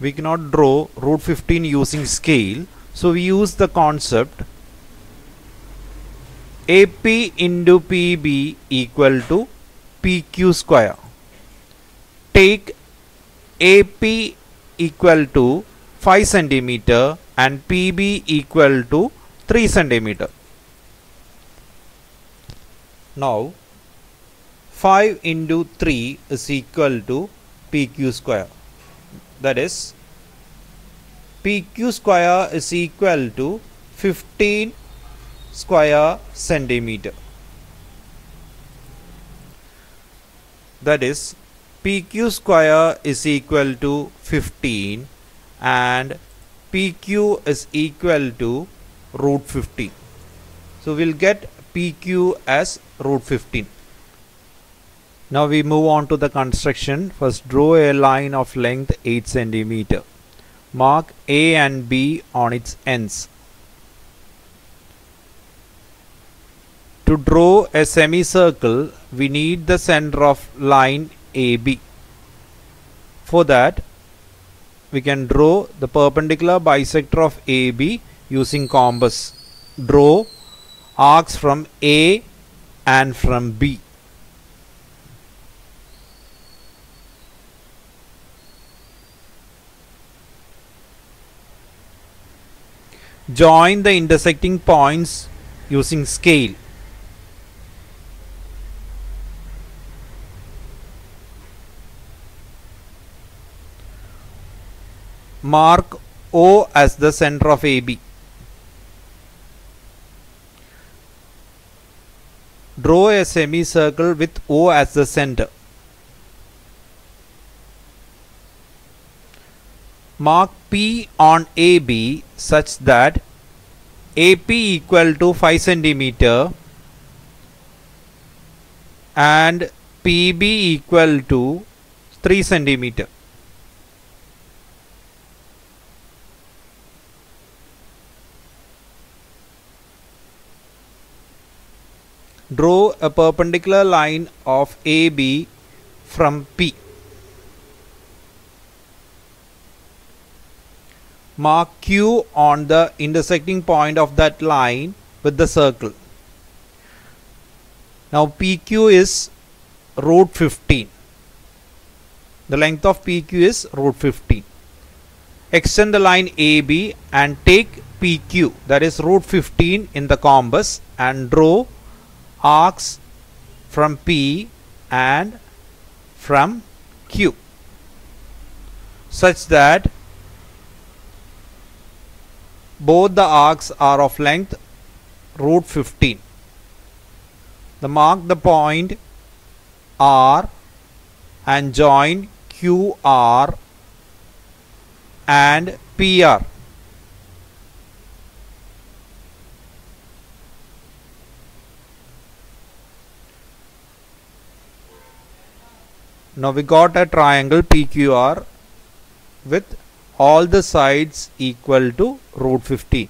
we cannot draw root 15 using scale. So we use the concept AP into PB equal to PQ square. Take AP equal to 5 centimeter and PB equal to 3 centimeter. Now 5 into 3 is equal to PQ square that is PQ square is equal to 15 square centimeter. That is PQ square is equal to 15 and PQ is equal to root 15 so we'll get PQ as root 15 now we move on to the construction. First draw a line of length 8 cm. Mark A and B on its ends. To draw a semicircle, we need the center of line AB. For that, we can draw the perpendicular bisector of AB using compass. Draw arcs from A and from B. Join the intersecting points using scale. Mark O as the center of AB. Draw a semicircle with O as the center. Mark P on AB such that AP equal to 5 centimeter and PB equal to 3 centimeter. Draw a perpendicular line of AB from P. Mark Q on the intersecting point of that line with the circle. Now PQ is root 15. The length of PQ is root 15. Extend the line AB and take PQ that is root 15 in the compass and draw arcs from P and from Q such that both the arcs are of length root 15 the mark the point R and join QR and PR now we got a triangle PQR with all the sides equal to root 15